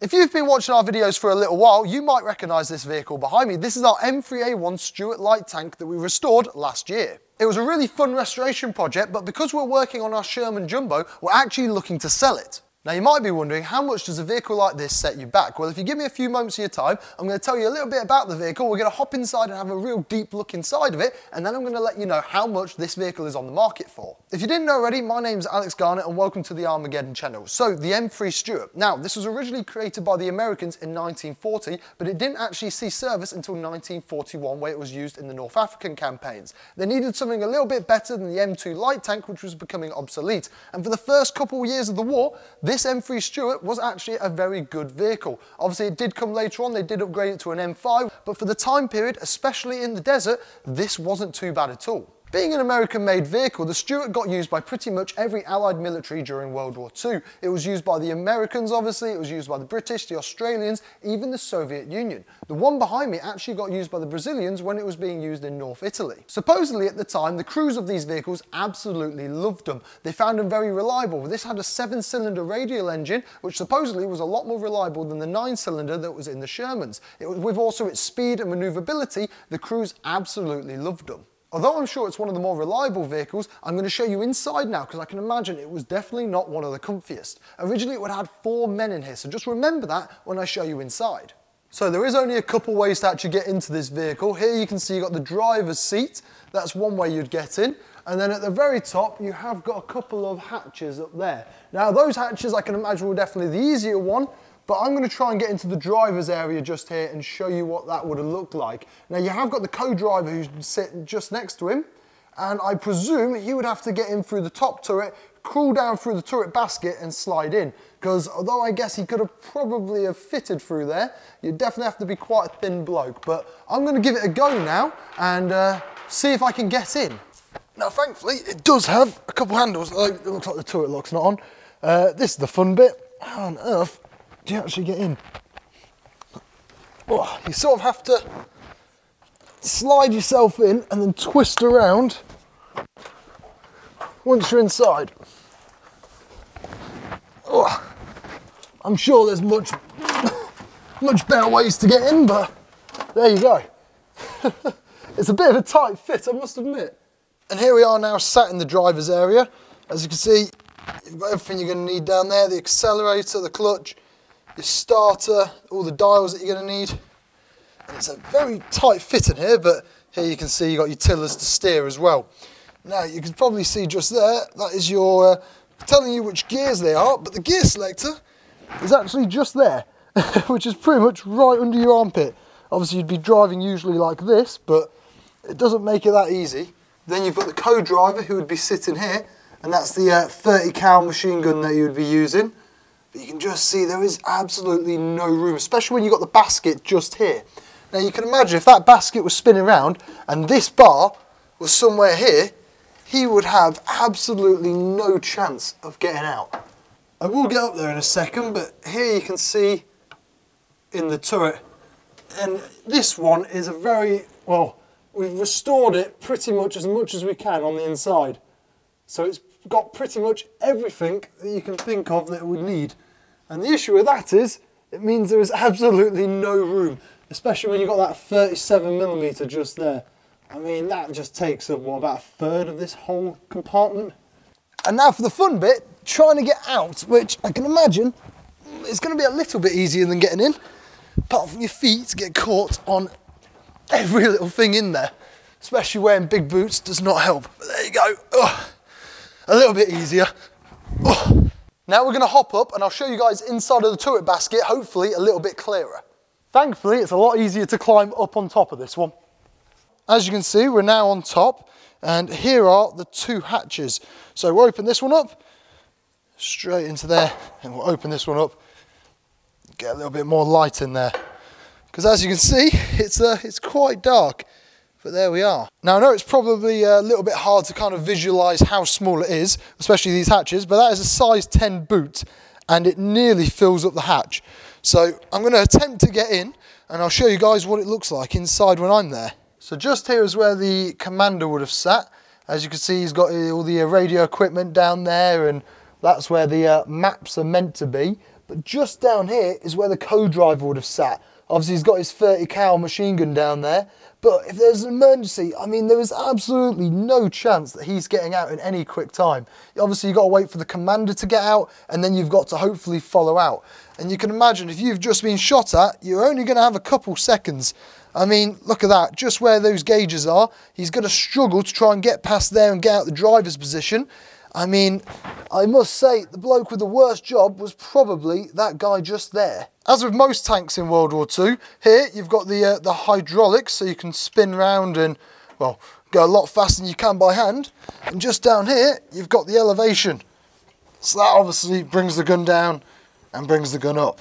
If you've been watching our videos for a little while, you might recognise this vehicle behind me. This is our M3A1 Stuart light tank that we restored last year. It was a really fun restoration project, but because we're working on our Sherman Jumbo, we're actually looking to sell it. Now you might be wondering, how much does a vehicle like this set you back? Well, if you give me a few moments of your time, I'm going to tell you a little bit about the vehicle. We're going to hop inside and have a real deep look inside of it, and then I'm going to let you know how much this vehicle is on the market for. If you didn't know already, my name's Alex Garnett and welcome to the Armourgeddon channel. So, the M3 Stuart. Now, this was originally created by the Americans in 1940, but it didn't actually see service until 1941 where it was used in the North African campaigns. They needed something a little bit better than the M2 light tank, which was becoming obsolete. And for the first couple of years of the war, this M3 Stuart was actually a very good vehicle. Obviously it did come later on, they did upgrade it to an M5, but for the time period, especially in the desert, this wasn't too bad at all. Being an American-made vehicle, the Stuart got used by pretty much every Allied military during World War II. It was used by the Americans, obviously, it was used by the British, the Australians, even the Soviet Union. The one behind me actually got used by the Brazilians when it was being used in North Italy. Supposedly at the time, the crews of these vehicles absolutely loved them. They found them very reliable. This had a seven-cylinder radial engine, which supposedly was a lot more reliable than the nine-cylinder that was in the Shermans. It with also its speed and manoeuvrability, the crews absolutely loved them. Although I'm sure it's one of the more reliable vehicles, I'm going to show you inside now because I can imagine it was definitely not one of the comfiest. Originally it would have had four men in here, so just remember that when I show you inside. So there is only a couple ways to actually get into this vehicle. Here you can see you've got the driver's seat, that's one way you'd get in. And then at the very top, you have got a couple of hatches up there. Now those hatches I can imagine were definitely the easier one, but I'm gonna try and get into the driver's area just here and show you what that would have looked like. Now you have got the co-driver who's sitting just next to him, and I presume he would have to get in through the top turret, crawl down through the turret basket and slide in. Because although I guess he could have probably have fitted through there, you definitely have to be quite a thin bloke. But I'm gonna give it a go now and uh, see if I can get in. Now thankfully it does have a couple handles, oh, it looks like the turret lock's not on. Uh, this is the fun bit. How on earth do you actually get in? Oh, you sort of have to slide yourself in and then twist around once you're inside. Oh, I'm sure there's much, much better ways to get in, but there you go. it's a bit of a tight fit, I must admit. And here we are now sat in the driver's area. As you can see, you've got everything you're going to need down there, the accelerator, the clutch, your starter, all the dials that you're going to need. And it's a very tight fit in here, but here you can see you've got your tillers to steer as well. Now you can probably see just there, that is your, uh, telling you which gears they are, but the gear selector is actually just there, which is pretty much right under your armpit. Obviously you'd be driving usually like this, but it doesn't make it that easy. Then you've got the co-driver who would be sitting here, and that's the uh, 30 cal machine gun that you would be using. But you can just see there is absolutely no room, especially when you've got the basket just here. Now you can imagine if that basket was spinning around and this bar was somewhere here, he would have absolutely no chance of getting out. I will get up there in a second, but here you can see in the turret, and this one is a very, well, we've restored it pretty much as much as we can on the inside. So it's got pretty much everything that you can think of that it would need. And the issue with that is, it means there is absolutely no room, especially when you've got that 37 millimeter just there. I mean, that just takes up, what, about a third of this whole compartment? And now for the fun bit, trying to get out, which I can imagine is going to be a little bit easier than getting in, apart from your feet get caught on every little thing in there, especially wearing big boots does not help. But there you go. Ugh a little bit easier. Oh. Now we're going to hop up and I'll show you guys inside of the turret basket, hopefully a little bit clearer. Thankfully, it's a lot easier to climb up on top of this one. As you can see, we're now on top and here are the two hatches. So we'll open this one up, straight into there, and we'll open this one up, get a little bit more light in there. Because as you can see, it's, uh, it's quite dark. But there we are. Now I know it's probably a little bit hard to kind of visualize how small it is, especially these hatches, but that is a size 10 boot and it nearly fills up the hatch. So I'm going to attempt to get in and I'll show you guys what it looks like inside when I'm there. So just here is where the commander would have sat. As you can see, he's got all the radio equipment down there and that's where the uh, maps are meant to be. but just down here is where the co-driver would have sat. Obviously he's got his 30 cal machine gun down there, but if there's an emergency, I mean, there is absolutely no chance that he's getting out in any quick time. Obviously, you've got to wait for the commander to get out, and then you've got to hopefully follow out. And you can imagine if you've just been shot at, you're only going to have a couple seconds. I mean, look at that, just where those gauges are. He's going to struggle to try and get past there and get out the driver's position. I mean, I must say, the bloke with the worst job was probably that guy just there. As with most tanks in World War II, here you've got the, uh, the hydraulics, so you can spin round and, well, go a lot faster than you can by hand. And just down here, you've got the elevation. So that obviously brings the gun down and brings the gun up.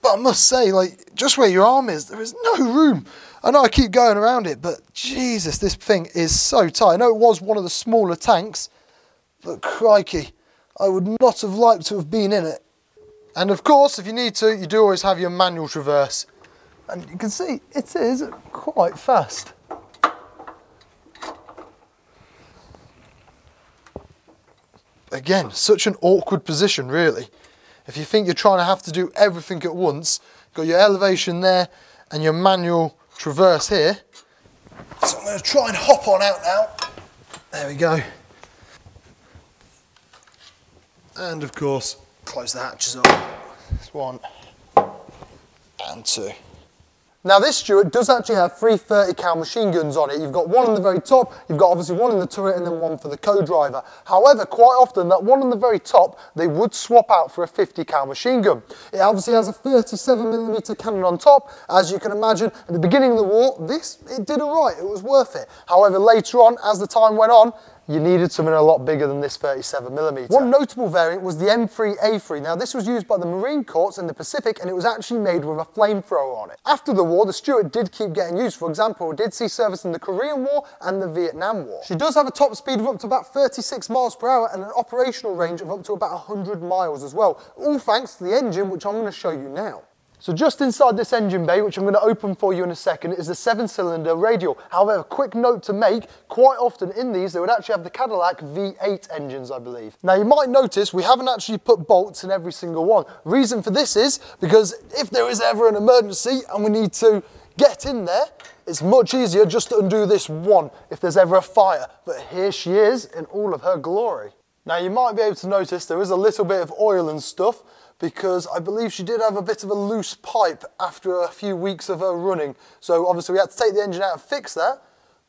But I must say, like, just where your arm is, there is no room. I know I keep going around it, but Jesus, this thing is so tight. I know it was one of the smaller tanks, but crikey, I would not have liked to have been in it. And of course, if you need to, you do always have your manual traverse. And you can see it is quite fast. Again, such an awkward position, really. If you think you're trying to have to do everything at once, got your elevation there and your manual traverse here. So I'm going to try and hop on out now. There we go. And of course, close the hatches up. That's one and two. Now this Stuart does actually have three 30 cal machine guns on it. You've got one on the very top, you've got obviously one in the turret and then one for the co-driver. However, quite often that one on the very top, they would swap out for a 50 cal machine gun. It obviously has a 37 millimeter cannon on top. As you can imagine, at the beginning of the war, this, it did alright, it was worth it. However, later on, as the time went on, you needed something a lot bigger than this 37mm. One notable variant was the M3A3. Now this was used by the Marine Corps in the Pacific and it was actually made with a flamethrower on it. After the war, the Stuart did keep getting used. For example, it did see service in the Korean War and the Vietnam War. She does have a top speed of up to about 36 miles per hour and an operational range of up to about 100 miles as well. All thanks to the engine, which I'm going to show you now. So just inside this engine bay, which I'm going to open for you in a second, is the seven cylinder radial. However, a quick note to make, quite often in these, they would actually have the Cadillac V8 engines, I believe. Now you might notice we haven't actually put bolts in every single one. Reason for this is because if there is ever an emergency and we need to get in there, it's much easier just to undo this one if there's ever a fire. But here she is in all of her glory. Now you might be able to notice there is a little bit of oil and stuff, because I believe she did have a bit of a loose pipe after a few weeks of her running. So obviously we had to take the engine out and fix that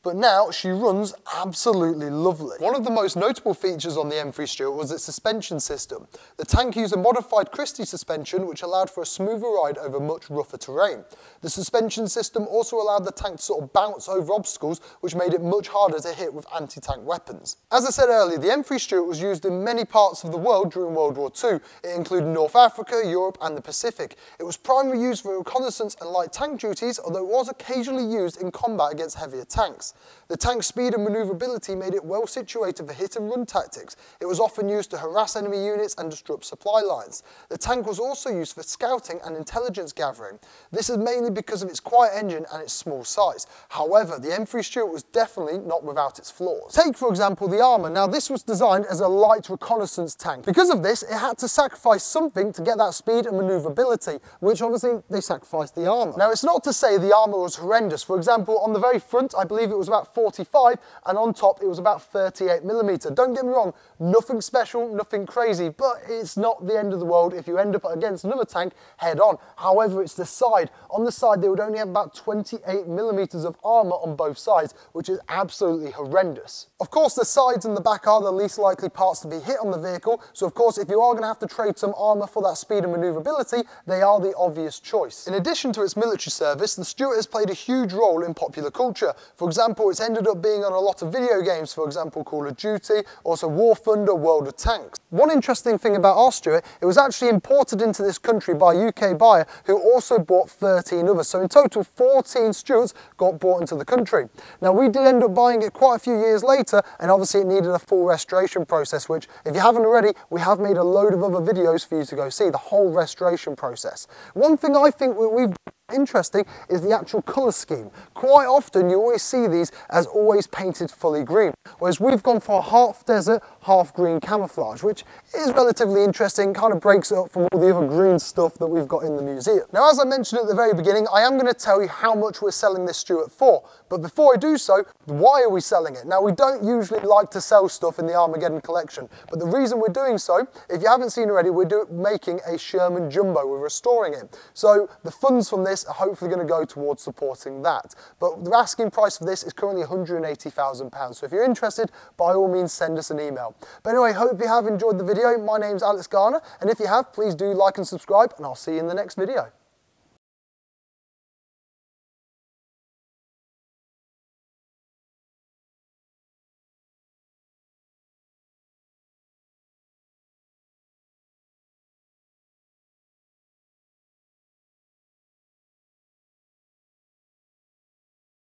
but now she runs absolutely lovely. One of the most notable features on the M3 Stuart was its suspension system. The tank used a modified Christie suspension which allowed for a smoother ride over much rougher terrain. The suspension system also allowed the tank to sort of bounce over obstacles which made it much harder to hit with anti-tank weapons. As I said earlier, the M3 Stuart was used in many parts of the world during World War II. It included North Africa, Europe and the Pacific. It was primarily used for reconnaissance and light tank duties, although it was occasionally used in combat against heavier tanks. The tank's speed and manoeuvrability made it well situated for hit and run tactics. It was often used to harass enemy units and disrupt supply lines. The tank was also used for scouting and intelligence gathering. This is mainly because of its quiet engine and its small size. However, the M3 Stuart was definitely not without its flaws. Take for example the armour. Now this was designed as a light reconnaissance tank. Because of this, it had to sacrifice something to get that speed and manoeuvrability, which obviously they sacrificed the armour. Now it's not to say the armour was horrendous. For example, on the very front, I believe it was about 45 and on top it was about 38 millimeter. Don't get me wrong, nothing special, nothing crazy, but it's not the end of the world if you end up against another tank head on. However, it's the side. On the side, they would only have about 28 millimeters of armor on both sides, which is absolutely horrendous. Of course, the sides and the back are the least likely parts to be hit on the vehicle, so of course, if you are going to have to trade some armor for that speed and maneuverability, they are the obvious choice. In addition to its military service, the Stuart has played a huge role in popular culture. For example, its ended up being on a lot of video games, for example, Call of Duty, also War Thunder, World of Tanks. One interesting thing about our it was actually imported into this country by a UK buyer who also bought 13 others. So in total, 14 Stuarts got brought into the country. Now we did end up buying it quite a few years later, and obviously it needed a full restoration process, which if you haven't already, we have made a load of other videos for you to go see, the whole restoration process. One thing I think we've interesting is the actual colour scheme. Quite often you always see these as always painted fully green, whereas we've gone for a half desert, half green camouflage, which is relatively interesting, kind of breaks it up from all the other green stuff that we've got in the museum. Now as I mentioned at the very beginning, I am going to tell you how much we're selling this Stuart for, but before I do so, why are we selling it? Now we don't usually like to sell stuff in the Armourgeddon collection, but the reason we're doing so, if you haven't seen already, we're making a Sherman Jumbo, we're restoring it. So the funds from this are hopefully going to go towards supporting that. But the asking price for this is currently £180,000. So if you're interested, by all means send us an email. But anyway, hope you have enjoyed the video. My name's Alex Garner, and if you have, please do like and subscribe, and I'll see you in the next video.